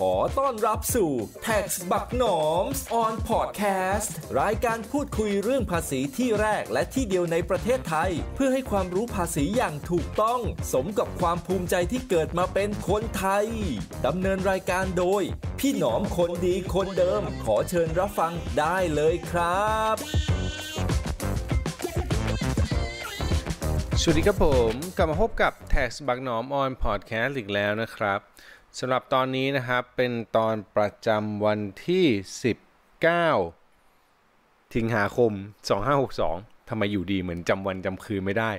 ขอต้อนรับสู่ Tax บักหนอม on podcast รายการพูดคุยเรื่องภาษีที่แรกและที่เดียวในประเทศไทย เพื่อให้ความรู้ภาษีอย่างถูกต้อง สมกับความภูมิใจที่เกิดมาเป็นคนไทย ดำเนินรายการโดย พี่หนอมคนดีคนเดิม ขอเชิญรับฟังได้เลยครับสวัสดีครับผม กลับมาพบกับ Tax บักหนอม on podcast อีกแล้วนะครับ สำหรับตอนนี้นะครับเป็นตอนประจำวันที่ 19 สิงหาคม 2562ทำไมอยู่ดีเหมือนจำวันจำคืนไม่ได้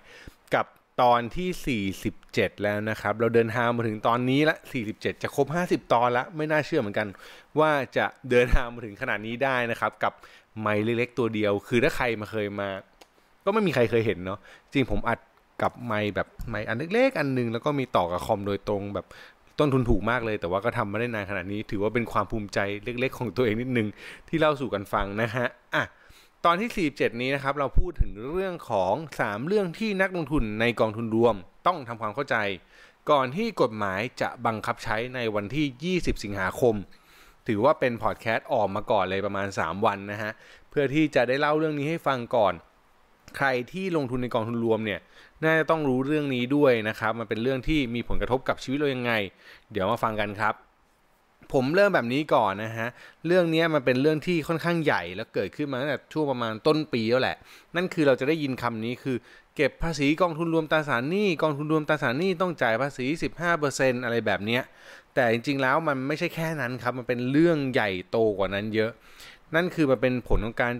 กับตอนที่ 47 แล้วนะครับ เราเดินทางมาถึงตอนนี้ละ 47 จะครบ 50 ตอนละ ไม่น่าเชื่อเหมือนกัน ว่าจะเดินทางมาถึงขนาดนี้ได้นะครับ กับไมค์เล็กๆตัวเดียว คือถ้าใครมาเคยมา ก็ไม่มีใครเคยเห็นเนาะจริงผมอัดกับไมค์แบบไมค์อันเล็กๆ อันนึง แล้วก็มีต่อกับคอมโดยตรงแบบ ต้นทุนถูกมากเลย แต่ว่าก็ทำมาได้นานขนาดนี้ ถือว่าเป็นความภูมิใจเล็กๆ ของตัวเองนิดนึง ที่เล่าสู่กันฟังนะฮะอะตอนที่ 47 นี้นะครับเราพูดถึงเรื่องของ 3 เรื่องที่นักลงทุนในกองทุนรวม ต้องทำความเข้าใจ ก่อนที่กฎหมายจะบังคับใช้ในวันที่ 20 สิงหาคม ถือว่าเป็นพอดแคสต์ออกมาก่อนเลยประมาณ 3 วันนะฮะเพื่อที่จะได้เล่าเรื่องนี้ให้ฟังก่อน ใครที่ลงทุนในกองทุนรวมเนี่ยน่าจะต้องรู้เรื่องนี้ด้วยนะครับ มันเป็นเรื่องที่มีผลกระทบกับชีวิตเรายังไง เดี๋ยวมาฟังกันครับ ผมเริ่มแบบนี้ก่อนนะฮะเรื่องนี้มันเป็นเรื่องที่ค่อนข้างใหญ่แล้วเกิดขึ้นมาตั้งแต่ช่วงประมาณต้นปีแล้วแหละ นั่นคือเราจะได้ยินคำนี้คือ เก็บภาษีกองทุนรวมตราสารหนี้กองทุนรวมตราสารหนี้ต้องจ่ายภาษี 15%อะไรแบบนี้แต่จริงๆแล้วมันไม่ใช่แค่นั้นครับมันเป็นเรื่องใหญ่โตกว่านั้นเยอะ นั่นคือมันเป็นผลของการ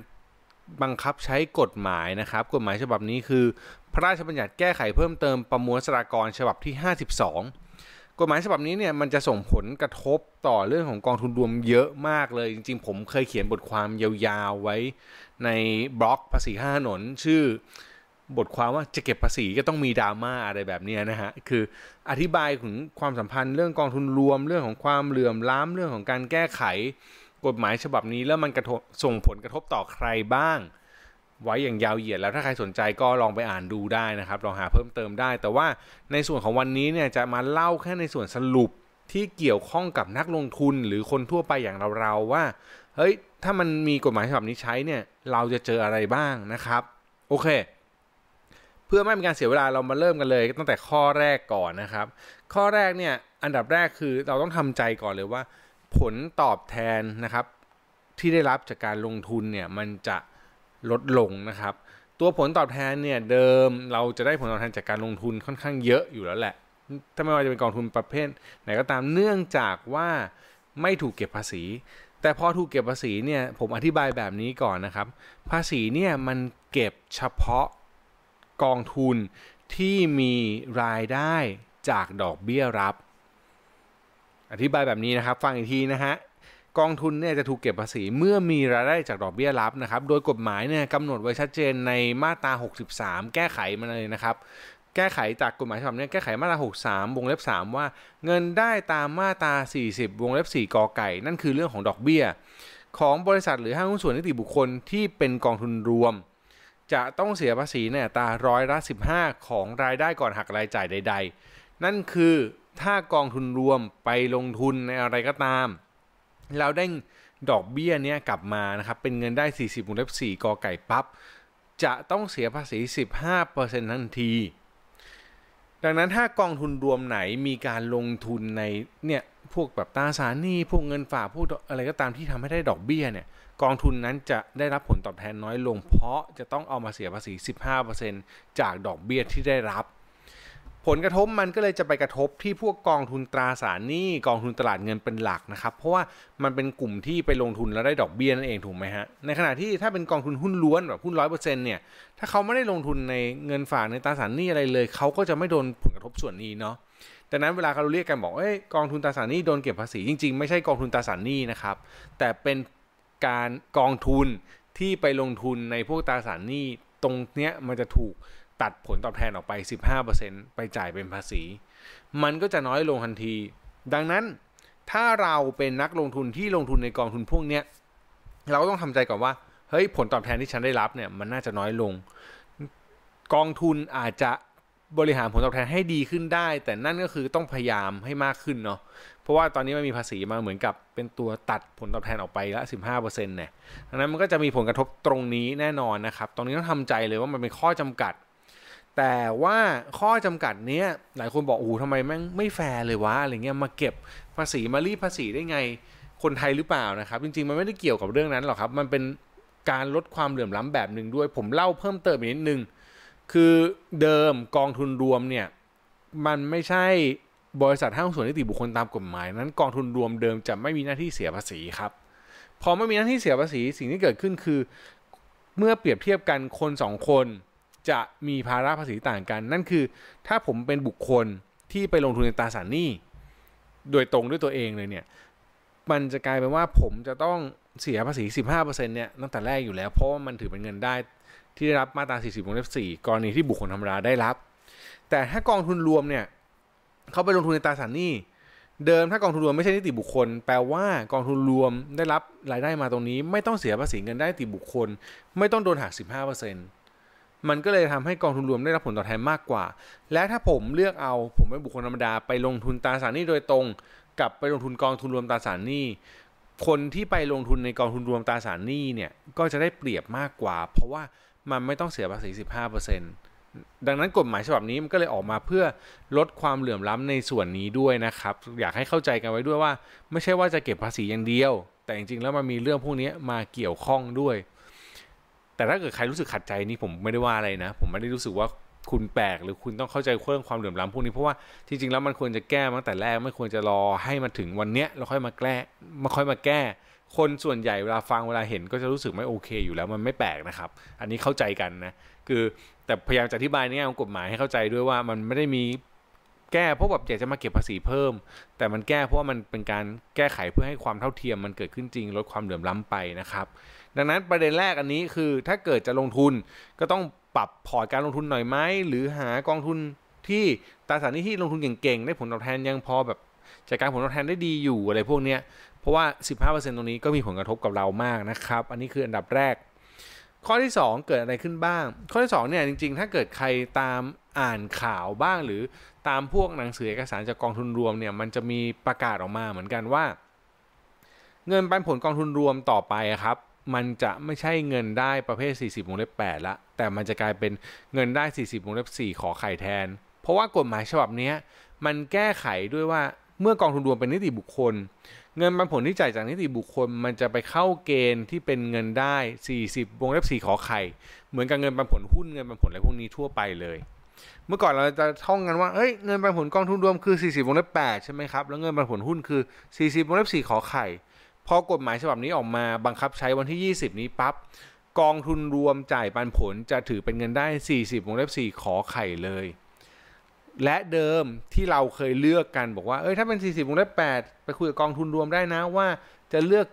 บังคับใช้กฎหมายนะครับ กฎหมายฉบับนี้คือ พระราชบัญญัติแก้ไขเพิ่มเติมประมวลสรากรฉบับที่ 52 กฎหมายฉบับนี้เนี่ยมันจะส่งผลกระทบต่อเรื่องของกองทุนรวมเยอะมากเลย จริงๆ ผมเคยเขียนบทความยาวๆไว้ในบล็อกภาษีห้าถนนชื่อบทความว่าจะเก็บภาษีก็ต้องมีดราม่าอะไรแบบนี้นะฮะ คืออธิบายถึงความสัมพันธ์เรื่องกองทุนรวมเรื่องของความเหลื่อมล้ำเรื่องของการแก้ไข กฎหมายฉบับนี้แล้วมันกระทบส่งผลกระทบต่อใครบ้าง ไว้อย่างยาวเหยียดแล้วถ้าใครสนใจก็ลองไปอ่านดูได้นะครับลองหาเพิ่มเติมได้ แต่ว่าในส่วนของวันนี้เนี่ยจะมาเล่าแค่ในส่วนสรุปที่เกี่ยวข้องกับนักลงทุนหรือคนทั่วไปอย่างเราๆว่าเฮ้ยถ้ามันมีกฎหมายฉบับนี้ใช้เนี่ยเราจะเจออะไรบ้างนะครับ โอเค เพื่อไม่เป็นการเสียเวลาเรามาเริ่มกันเลย ตั้งแต่ข้อแรกก่อนนะครับ ข้อแรกเนี่ยอันดับแรกคือเราต้องทำใจก่อนเลยว่า ผลตอบแทนนะครับที่ได้รับจากการลงทุนเนี่ยมันจะลดลงนะครับ ตัวผลตอบแทนเนี่ยเดิมเราจะได้ผลตอบแทนจากการลงทุนค่อนข้างเยอะอยู่แล้วแหละ ถ้าไม่ว่าจะเป็นกองทุนประเภทไหนก็ตามเนื่องจากว่าไม่ถูกเก็บภาษี แต่พอถูกเก็บภาษีเนี่ยผมอธิบายแบบนี้ก่อนนะครับ ภาษีเนี่ยมันเก็บเฉพาะกองทุนที่มีรายได้จากดอกเบี้ยรับ อธิบายแบบนี้นะครับ ฟังอีกทีนะฮะกองทุนเนี่ยจะถูกเก็บภาษีเมื่อมีรายได้จากดอกเบี้ยรับนะครับ โดยกฎหมายเนี่ยกำหนดไว้ชัดเจนในมาตรา 63 แก้ไขมาเลยนะครับ แก้ไขจากกฎหมายฉบับนี้แก้ไขมาตรา 63 วงเล็บ 3 ว่า เงินได้ตามมาตรา 40 วงเล็บ 4กอไก่ นั่นคือเรื่องของดอกเบี้ย ของบริษัทหรือห้างหุ้นส่วนนิติบุคคลที่เป็นกองทุนรวม จะต้องเสียภาษีในอัตราร้อยละ15 ของรายได้ก่อนหักรายจ่ายใด ๆ นั่นคือ ถ้ากองทุนรวมไปลงทุนในอะไรก็ตาม เราได้ดอกเบี้ยเนี้ยกลับมานะครับ เป็นเงินได้ 40วงเล็บ4กอไก่ปับ๊บจะต้องเสียภาษี 15%ทันที ดังนั้นถ้ากองทุนรวมไหนมีการลงทุนในเนี่ยพวกแบบตราสารหนี้พวกเงินฝากพวกอะไรก็ตามที่ทำให้ได้ดอกเบี้ยเนี่ยกองทุนนั้นจะได้รับผลตอบแทนน้อยลง เพราะจะต้องเอามาเสียภาษี 15%จากดอกเบี้ยที่ได้รับ ผลกระทบมันก็เลยจะไปกระทบที่พวกกองทุนตราสารหนี้กองทุนตลาดเงินเป็นหลักนะครับ เพราะว่ามันเป็นกลุ่มที่ไปลงทุนแล้วได้ดอกเบี้ยนั่นเองถูกไหมฮะในขณะที่ถ้าเป็นกองทุนหุ้นล้วนแบบหุ้นร้อยเปอร์เซ็นต์เนี่ยถ้าเขาไม่ได้ลงทุนในเงินฝากในตราสารหนี้อะไรเลย เขาก็จะไม่โดนผลกระทบส่วนนี้เนาะดังนั้นเวลาเราเรียกกันบอกเอ้ยกองทุนตราสารหนี้โดนเก็บภาษีจริงๆไม่ใช่กองทุนตราสารหนี้นะครับแต่เป็นการกองทุนที่ไปลงทุนในพวกตราสารหนี้ตรงเนี้ยมันจะถูก ตัดผลตอบแทนออกไป 15%ไปจ่ายเป็นภาษี มันก็จะน้อยลงทันที ดังนั้นถ้าเราเป็นนักลงทุนที่ลงทุนในกองทุนพวกนี้เราก็ต้องทำใจก่อนว่าเฮ้ยผลตอบแทนที่ฉันได้รับเนี่ยมันน่าจะน้อยลง กองทุนอาจจะบริหารผลตอบแทนให้ดีขึ้นได้ แต่นั่นก็คือต้องพยายามให้มากขึ้นเนาะเพราะว่าตอนนี้มันมีภาษีมาเหมือนกับเป็นตัวตัดผลตอบแทนออกไปละ15%เนี่ยดังนั้นมันก็จะมีผลกระทบตรงนี้แน่นอนนะครับ ตรงนี้ต้องทำใจเลยว่ามันเป็นข้อจำกัด แต่ว่าข้อจำกัดเนี้ยหลายคนบอกโอ้โหทำไมแม่งไม่แฟร์เลยวะอะไรเงี้ยมาเก็บภาษีมารีภาษีได้ไงคนไทยหรือเปล่านะครับ จริงๆมันไม่ได้เกี่ยวกับเรื่องนั้นหรอกครับ มันเป็นการลดความเหลื่อมล้ำแบบหนึ่งด้วย ผมเล่าเพิ่มเติมอีกนิดนึงคือเดิมกองทุนรวมเนี่ยมันไม่ใช่บริษัทห้างส่วนนิติบุคคลตามกฎหมาย นั้นกองทุนรวมเดิมจะไม่มีหน้าที่เสียภาษีครับพอไม่มีหน้าที่เสียภาษีสิ่งที่เกิดขึ้นคือ เมื่อเปรียบเทียบกันคนสองคน จะมีภาระภาษีต่างกัน นั่นคือถ้าผมเป็นบุคคลที่ไปลงทุนในตราสารหนี้ โดยตรงด้วยตัวเองเลยเนี่ยมันจะกลายเป็นว่าผมจะต้องเสียภาษี 15%เนี่ยตั้งแต่แรกอยู่แล้ว เพราะว่ามันถือเป็นเงินได้ ที่ได้รับมาตรา 40วงเล็บ4กรณีที่บุคคลธรรมดาได้รับ แต่ถ้ากองทุนรวมเนี่ยเขาไปลงทุนในตราสารหนี้เดิมถ้ากองทุนรวมไม่ใช่นิติบุคคล แปลว่ากองทุนรวมได้รับรายได้มาตรงนี้ ไม่ต้องเสียภาษีเงินได้นิติบุคคล ไม่ต้องโดนหัก 15% มันก็เลยทำให้กองทุนรวมได้รับผลตอบแทนมากกว่า และถ้าผมเลือกเอาผมเป็นบุคคลธรรมดาไปลงทุนตราสารหนี้โดยตรง กับไปลงทุนกองทุนรวมตราสารหนี้คนที่ไปลงทุนในกองทุนรวมตราสารหนี้เนี่ยก็จะได้เปรียบมากกว่า เพราะว่ามันไม่ต้องเสียภาษี 15%ดังนั้นกฎหมายฉบับนี้มันก็เลยออกมาเพื่อลดความเหลื่อมล้ำในส่วนนี้ด้วยนะครับ อยากให้เข้าใจกันไว้ด้วยว่า ไม่ใช่ว่าจะเก็บภาษีอย่างเดียว แต่จริงๆแล้วมันมีเรื่องพวกนี้มาเกี่ยวข้องด้วย แต่ถ้าเกิดใครรู้สึกขัดใจนี่ผมไม่ได้ว่าอะไรนะ ผมไม่ได้รู้สึกว่าคุณแปลกหรือคุณต้องเข้าใจเรื่องความเหลื่อมล้ำพวกนี้เพราะว่าจริงๆแล้วมันควรจะแก้ตั้งแต่แรกไม่ควรจะรอให้มาถึงวันเนี้ยแล้วค่อยมาแก้มาค่อยมาแก้ คนส่วนใหญ่เวลาฟังเวลาเห็นก็จะรู้สึกไม่โอเค อยู่แล้วมันไม่แปลกนะครับ อันนี้เข้าใจกันนะคือแต่พยายามจะอธิบายเนี่ยกฎหมายให้เข้าใจด้วยว่ามันไม่ได้มี แก้เพราะแบบอยากจะมาเก็บภาษีเพิ่ม แต่มันแก้เพราะว่ามันเป็นการแก้ไขเพื่อให้ความเท่าเทียมมันเกิดขึ้นจริงลดความเหลื่อมล้ำไปนะครับ ดังนั้นประเด็นแรกอันนี้คือถ้าเกิดจะลงทุนก็ต้องปรับพอร์ตการลงทุนหน่อยไหมหรือหากองทุนที่ตราสารนี้ที่ลงทุนเก่งๆ ได้ผลตอบแทนยังพอแบบจัดการผลตอบแทนได้ดีอยู่อะไรพวกเนี้ยเพราะว่า 15%ตรงนี้ก็มีผลกระทบกับเรามากนะครับ อันนี้คืออันดับแรก ข้อที่ 2 เกิดอะไรขึ้นบ้าง ข้อที่2เนี่ยจริง ๆ ถ้าเกิดใครตามอ่านข่าวบ้าง หรือตามพวกหนังสือเอกสารจากกองทุนรวมเนี่ยมันจะมีประกาศออกมาเหมือนกันว่า เงินปันผลกองทุนรวมต่อไปครับมันจะไม่ใช่เงินได้ประเภท 40วงเล็บ8ละแต่มันจะกลายเป็นเงินได้ 40วงเล็บ4ขอไข่แทน เพราะว่ากฎหมายฉบับนี้มันแก้ไขด้วยว่าเมื่อกองทุนรวมเป็นนิติบุคคล เงินปันผลที่จ่ายจากนิติบุคคล มันจะไปเข้าเกณฑ์ที่เป็นเงินได้ 40 วงเล็บ4ขอไข่ เหมือนกับเงินปันผลหุ้นเงินปันผลอะไรพวกนี้ทั่วไปเลย เมื่อก่อนเราจะท่องกันว่าเอ้ยเงินปันผลกองทุนรวมคือ 40 วงเล็บ8ใช่ไหมครับแล้วเงินปันผลหุ้นคือ 40 วงเล็บ4ขอไข่พอกฎหมายฉบับนี้ออกมาบังคับใช้วันที่ 20 นี้ปั๊บกองทุนรวมจ่ายปันผลจะถือเป็นเงินได้ 40 วงเล็บ4ขอไข่เลย และเดิมที่เราเคยเลือกกันบอกว่า เอ้ยถ้าเป็น 40วงเล็บ8ไปคุยกับกองทุนรวมได้นะว่าจะเลือก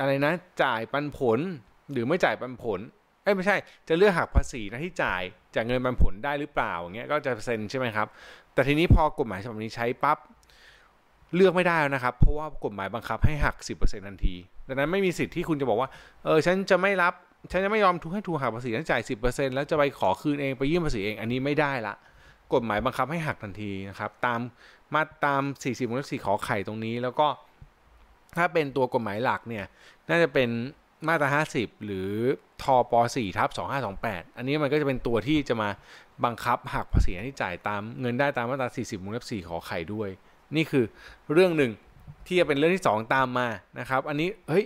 อะไรนะ จ่ายปันผลหรือไม่จ่ายปันผลเอ้ยไม่ใช่ จะเลือกหักภาษีนะที่จ่ายจากเงินปันผลได้หรือเปล่าอย่างเงี้ยก็จะเซ็นใช่ไหมครับ แต่ทีนี้พอกฎหมายฉบับนี้ใช้ปั๊บเลือกไม่ได้แล้วนะครับ เพราะว่ากฎหมายบังคับให้หัก 10%ทันทีดังนั้นไม่มีสิทธิ์ที่คุณจะบอกว่าเออฉันจะไม่รับฉันจะไม่ยอมทุกให้ถูกหักภาษีนั้นจ่าย 10%แล้วจะไปขอคืนเองไปยื่นภาษีเองอันนี้ไม่ได้ละ กฎหมายบังคับให้หักทันทีนะครับตามมาตาม 40วงเล็บ4ขอไข่ตรงนี้ แล้วก็ถ้าเป็นตัวกฎหมายหลักเนี่ยน่าจะเป็นมาตรา 50 หรือทอป4ทับ2528 อันนี้มันก็จะเป็นตัวที่จะมาบังคับหักภาษีที่จ่ายตามเงินได้ตามมาตรา 40วงเล็บ4ขอไข่ด้วย นี่คือเรื่องหนึ่งที่จะเป็นเรื่องที่ 2 ตามมานะครับ อันนี้เฮ้ย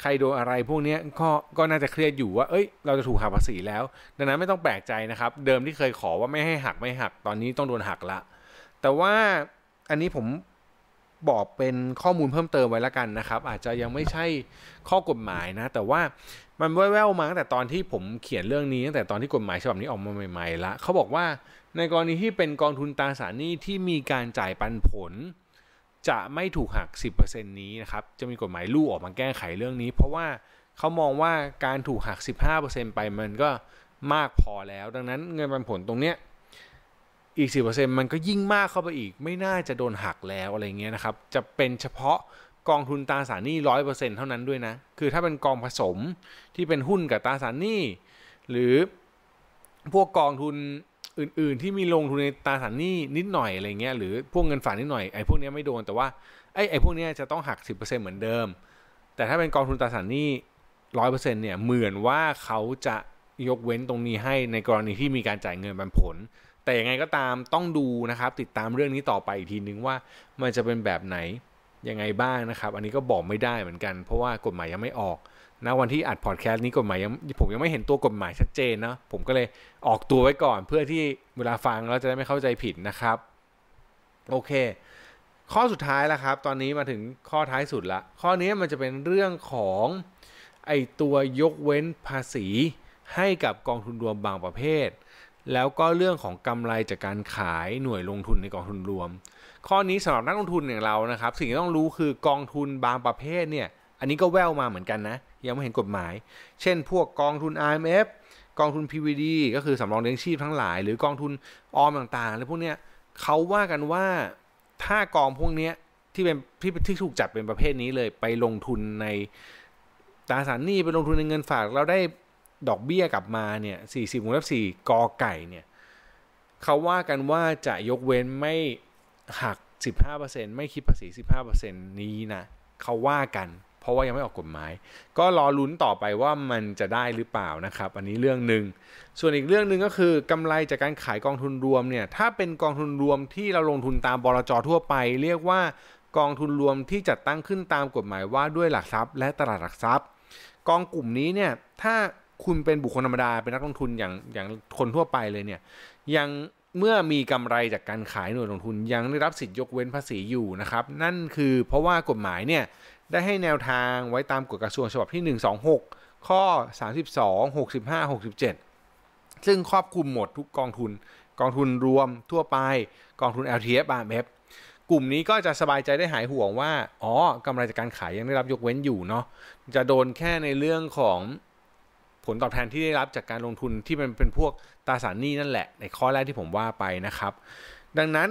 ใครโดนอะไรพวกนี้ก็ก็น่าจะเครียดอยู่ว่า เอ้ย เราจะถูกหักภาษีแล้ว ดังนั้นไม่ต้องแปลกใจนะครับ เดิมที่เคยขอว่าไม่ให้หักไม่หัก ตอนนี้ต้องโดนหักละ แต่ว่าอันนี้ผมบอกเป็นข้อมูลเพิ่มเติมไว้แล้วกันนะครับ อาจจะยังไม่ใช่ข้อกฎหมายนะ แต่ว่ามันแว่วๆมาตั้งแต่ตอนที่ผมเขียนเรื่องนี้ตั้งแต่ตอนที่กฎหมายฉบับนี้ออกมาใหม่ๆละเขาบอกว่าในกรณีที่เป็นกองทุนตราสารหนี้ที่มีการจ่ายปันผล จะไม่ถูกหัก 10%นี้นะครับ จะมีกฎหมายลูกออกมาแก้ไขเรื่องนี้ เพราะว่าเขามองว่าการถูกหัก 15%ไปมันก็มากพอแล้ว ดังนั้นเงินปันผลตรงเนี้ยอีก 10%มันก็ยิ่งมากเข้าไปอีก ไม่น่าจะโดนหักแล้วอะไรเงี้ยนะครับ จะเป็นเฉพาะกองทุนตราสารหนี้ร้อยเปอร์เซ็นเท่านั้นด้วยนะ คือถ้าเป็นกองผสมที่เป็นหุ้นกับตราสารหนี้ หรือพวกกองทุน อื่น ๆ ที่มีลงทุนในตราสารหนี้นิดหน่อยอะไรเงี้ยหรือพวกเงินฝากนิดหน่อยไอ้พวกนี้ไม่โดนแต่ว่าไอ้ไอ้พวกนี้จะต้องหัก 10%เหมือนเดิม แต่ถ้าเป็นกองทุนตราสารหนี้ร้อยเปอร์เซ็นต์เนี่ยเหมือนว่าเขาจะยกเว้นตรงนี้ให้ในกรณีที่มีการจ่ายเงินปันผล แต่ยังไงก็ตามต้องดูนะครับ ติดตามเรื่องนี้ต่อไปอีกทีนึงว่ามันจะเป็นแบบไหนยังไงบ้างนะครับ อันนี้ก็บอกไม่ได้เหมือนกัน เพราะว่ากฎหมายยังไม่ออก นะวันที่อัดพอดแคสต์นี้กฎหมายยังผมยังไม่เห็นตัวกฎหมายชัดเจนนะผมก็เลยออกตัวไว้ก่อนเพื่อที่เวลาฟังเราจะได้ไม่เข้าใจผิดนะครับ โอเค ข้อสุดท้ายแล้วครับ ตอนนี้มาถึงข้อท้ายสุดละ ข้อนี้มันจะเป็นเรื่องของไอตัวยกเว้นภาษีให้กับกองทุนรวมบางประเภท แล้วก็เรื่องของกำไรจากการขายหน่วยลงทุนในกองทุนรวม ข้อนี้สำหรับนักลงทุนอย่างเรานะครับ สิ่งที่ต้องรู้คือกองทุนบางประเภทเนี่ย อันนี้ก็แววมาเหมือนกันนะ ยังไม่เห็นกฎหมาย เช่น พวกกองทุน IMF กองทุน PVD ก็คือสำรองเลี้ยงชีพทั้งหลาย หรือกองทุนออมต่างๆอะไรพวกเนี้ยเขาว่ากันว่าถ้ากองพวกเนี้ยที่เป็นที่ที่ถูกจัดเป็นประเภทนี้เลยไปลงทุนในตราสารหนี้ไปลงทุนในเงินฝากเราได้ดอกเบี้ยกลับมาเนี่ย40วงเล็บ4กอไก่เนี่ยเขาว่ากันว่าจะยกเว้นไม่หัก 15%ไม่คิดภาษี 15%นี้นะเขาว่ากัน เพราะว่ายังไม่ออกกฎหมาย ก็รอลุ้นต่อไปว่ามันจะได้หรือเปล่านะครับ อันนี้เรื่องหนึ่งส่วนอีกเรื่องหนึ่งก็คือกำไรจากการขายกองทุนรวมเนี่ยถ้าเป็นกองทุนรวมที่เราลงทุนตามบลจทั่วไป เรียกว่ากองทุนรวมที่จัดตั้งขึ้นตามกฎหมายว่าด้วยหลักทรัพย์ และตลาดหลักทรัพย์ กองกลุ่มนี้เนี่ยถ้าคุณเป็นบุคคลธรรมดาเป็นนักลงทุนอย่างอย่างคนทั่วไปเลยเนี่ยยังเมื่อมีกำไรจากการขายหน่วยลงทุนยังได้รับสิทธิยกเว้นภาษีอยู่นะครับ นั่นคือเพราะว่ากฎหมายเนี่ย ได้ให้แนวทางไว้ตามกฎกระทรวงฉบับที่ 126 ข้อ 32 65 67 ซึ่งครอบคลุมหมดทุกกองทุน กองทุนรวมทั่วไป กองทุน LTF RMF กลุ่มนี้ก็จะสบายใจได้หายห่วงว่า อ๋อกำไรจากการขายยังได้รับยกเว้นอยู่เนาะ จะโดนแค่ในเรื่องของผลตอบแทนที่ได้รับจากการลงทุนที่มันเป็นพวกตราสารหนี้นั่นแหละ ในข้อแรกที่ผมว่าไปนะครับ ดังนั้น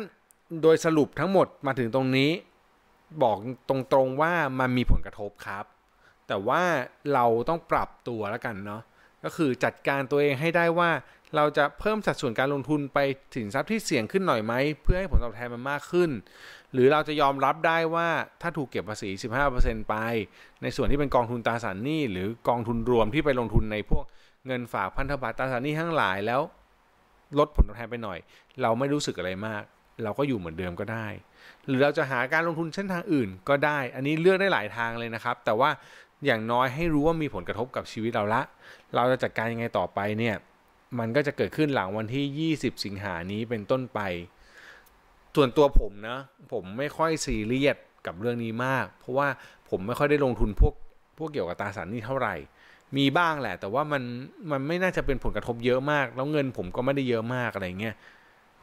โดยสรุปทั้งหมดมาถึงตรงนี้ บอกตรงๆว่ามันมีผลกระทบครับ แต่ว่าเราต้องปรับตัวแล้วกันเนาะก็คือจัดการตัวเองให้ได้ว่า เราจะเพิ่มสัดส่วนการลงทุนไปสินทรัพย์ที่เสี่ยงขึ้นหน่อยไหมเพื่อให้ผลตอบแทนมันมากขึ้น หรือเราจะยอมรับได้ว่าถ้าถูกเก็บภาษี 15%ไป ในส่วนที่เป็นกองทุนตราสารหนี้หรือกองทุนรวมที่ไปลงทุนในพวกเงินฝากพันธบัตรตราสารหนี้ทั้งหลายแล้ว ลดผลตอบแทนไปหน่อย เราไม่รู้สึกอะไรมาก เราก็อยู่เหมือนเดิมก็ได้ หรือเราจะหาการลงทุนเส้นทางอื่นก็ได้ อันนี้เลือกได้หลายทางเลยนะครับ แต่ว่าอย่างน้อยให้รู้ว่ามีผลกระทบกับชีวิตเราละ เราจะจัดการยังไงต่อไปเนี่ย มันก็จะเกิดขึ้นหลังวันที่ 20 สิงหานี้เป็นต้นไป ส่วนตัวผมนะ ผมไม่ค่อยซีเรียสกับเรื่องนี้มาก เพราะว่าผมไม่ค่อยได้ลงทุนพวกพวกเกี่ยวกับตราสารหนี้เท่าไหร่ มีบ้างแหละ แต่ว่ามันมันไม่น่าจะเป็นผลกระทบเยอะมาก แล้วเงินผมก็ไม่ได้เยอะมากอะไรเงี้ย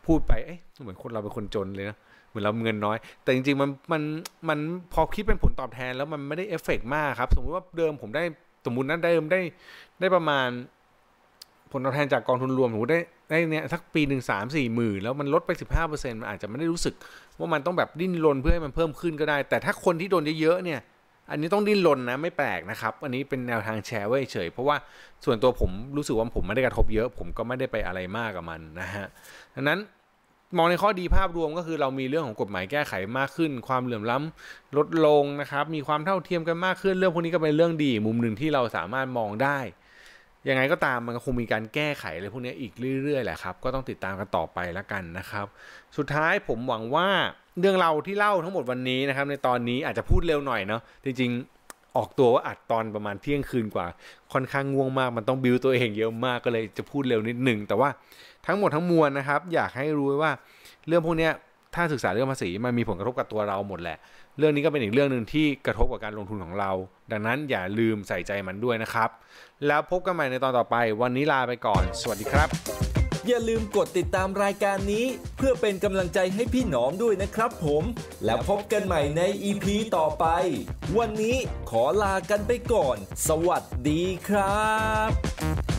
พูดไป เอ๊ะเหมือนคนเราเป็นคนจนเลยนะ เหมือนเราเงินน้อย แต่จริงๆมันมันมันพอคิดเป็นผลตอบแทนแล้วมันไม่ได้เอฟเฟกมากครับ สมมติว่าเดิมผมได้สมมตินั้นเดิมได้ได้ประมาณ ผลตอบแทนจากกองทุนรวมผมได้ได้เนี่ยสักปีหนึ่งสามสี่หมื่นแล้วมันลดไปสิบห้าเปอร์เซ็นต์มันอาจจะไม่ได้รู้สึก ว่ามันต้องแบบดิ้นรนเพื่อให้มันเพิ่มขึ้นก็ได้ แต่ถ้าคนที่โดนเยอะๆเนี่ยอันนี้ต้องดิ้นรนนะไม่แปลกนะครับ อันนี้เป็นแนวทางแชร์ไว้เฉย เพราะว่าส่วนตัวผมรู้สึกว่าผมไม่ได้กระทบเยอะ ผมก็ไม่ได้ไปอะไรมากกับมันนะฮะดังนั้น มองในข้อดีภาพรวมก็คือเรามีเรื่องของกฎหมายแก้ไขมากขึ้น ความเหลื่อมล้ำลดลงนะครับ มีความเท่าเทียมกันมากขึ้น เรื่องพวกนี้ก็เป็นเรื่องดี มุมหนึ่งที่เราสามารถมองได้ ยังไงก็ตามมันก็คงมีการแก้ไขอะไรพวกนี้อีกเรื่อยๆแหละครับ ก็ต้องติดตามกันต่อไปแล้วกันนะครับ สุดท้ายผมหวังว่าเรื่องเราที่เล่าทั้งหมดวันนี้นะครับ ในตอนนี้อาจจะพูดเร็วหน่อยเนาะจริงๆออกตัวว่าอัดตอนประมาณเที่ยงคืนกว่า ค่อนข้างง่วงมาก มันต้องบิวตัวเองเยอะมากก็เลยจะพูดเร็วนิดหนึ่งแต่ว่า ทั้งหมดทั้งมวลนะครับ อยากให้รู้ว่าเรื่องพวกนี้ถ้าศึกษาเรื่องภาษีมันมีผลกระทบกับตัวเราหมดแหละ เรื่องนี้ก็เป็นอีกเรื่องหนึ่งที่กระทบกับการลงทุนของเรา ดังนั้นอย่าลืมใส่ใจมันด้วยนะครับ แล้วพบกันใหม่ในตอนต่อไป วันนี้ลาไปก่อน สวัสดีครับ อย่าลืมกดติดตามรายการนี้ เพื่อเป็นกำลังใจให้พี่หนอมด้วยนะครับผม แล้วพบกันใหม่ใน EP ต่อไป วันนี้ขอลากันไปก่อน สวัสดีครับ